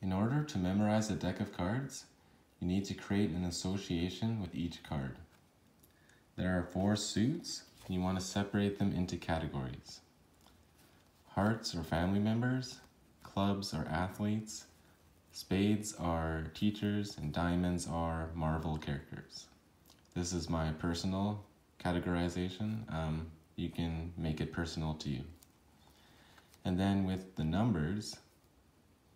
In order to memorize a deck of cards, you need to create an association with each card. There are four suits, and you want to separate them into categories. Hearts are family members, clubs are athletes, spades are teachers, and diamonds are Marvel characters. This is my personal categorization. Um, you can make it personal to you. And then with the numbers,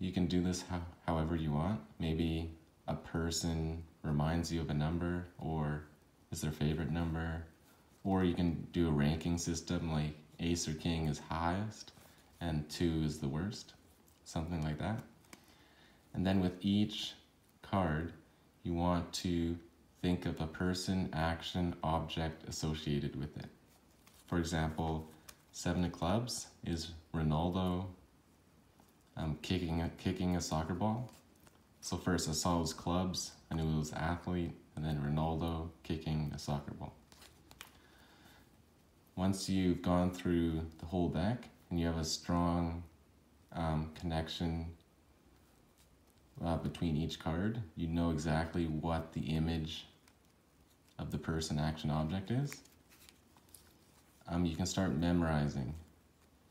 you can do this ho- however you want. Maybe a person reminds you of a number or is their favorite number. Or you can do a ranking system like ace or king is highest and two is the worst, something like that. And then with each card, you want to think of a person, action, object associated with it. For example, seven of clubs is Ronaldo um, kicking a, kicking a soccer ball. So first I saw his clubs, I knew it was athlete, and then Ronaldo kicking a soccer ball. Once you've gone through the whole deck and you have a strong um, connection uh, between each card, you know exactly what the image of the person, action, object is. Um, you can start memorizing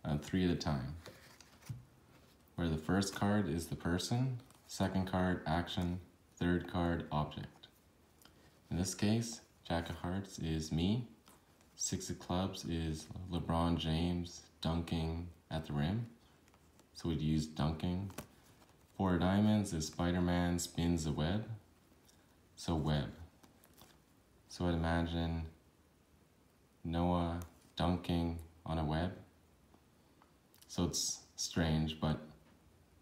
uh, three at a time. Where the first card is the person, second card, action, third card, object. In this case, Jack of Hearts is me, Six of Clubs is LeBron James dunking at the rim. So we'd use dunking. Four of Diamonds is Spider-Man spins a web. So web. So I'd imagine Noah dunking on a web. So it's strange, but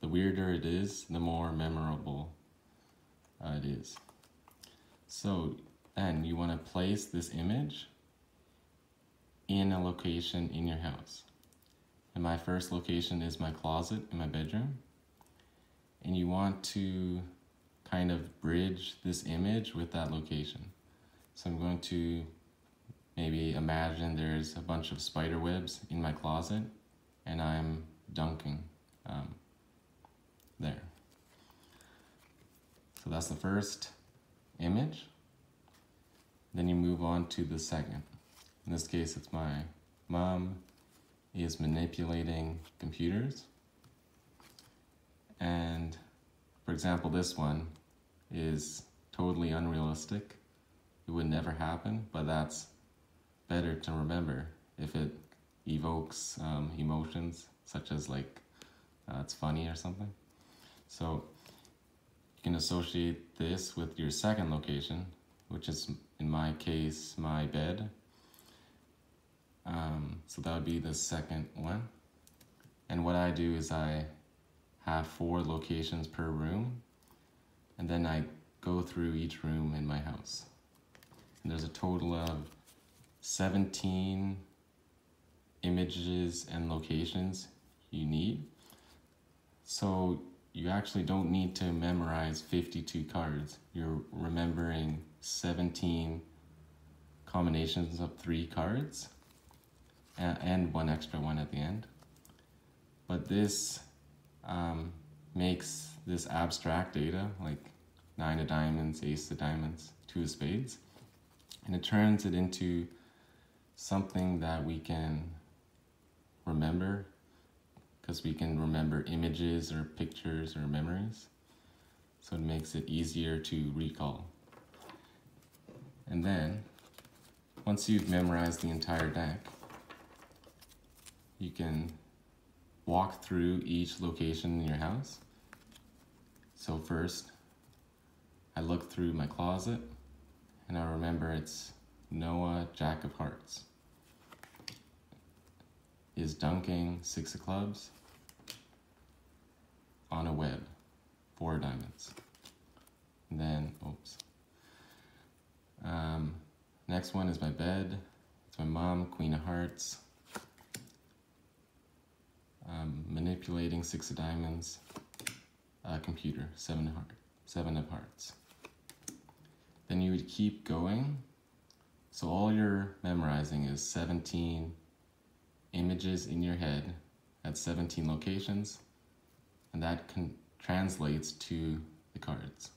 the weirder it is, the more memorable uh, it is. So then you want to place this image in a location in your house. And my first location is my closet in my bedroom. And you want to kind of bridge this image with that location. So I'm going to maybe imagine there's a bunch of spider webs in my closet and I'm dunking um, there. So that's the first image. Then you move on to the second. In this case, it's my mom is manipulating computers. And for example, this one is totally unrealistic. It would never happen, but that's better to remember if it evokes um, emotions such as like uh, it's funny or something. So you can associate this with your second location, which is in my case my bed. Um, so that would be the second one. And what I do is I have four locations per room, and then I go through each room in my house. And there's a total of 17 images and locations you need. So you actually don't need to memorize 52 cards. You're remembering 17 combinations of three cards and one extra one at the end. But this um, makes this abstract data, like nine of diamonds, ace of diamonds, two of spades, and it turns it into something that we can remember because we can remember images or pictures or memories. So it makes it easier to recall. And then, once you've memorized the entire deck, you can walk through each location in your house. So first, I look through my closet and I remember it's Noah Jack of Hearts. Is dunking six of clubs on a web, four diamonds. And then, oops. Um, next one is my bed. It's my mom, Queen of Hearts um, manipulating six of diamonds, uh, computer, seven of, heart, seven of hearts. Then you would keep going. So all you're memorizing is 17 images in your head at 17 locations, and that translates to the cards.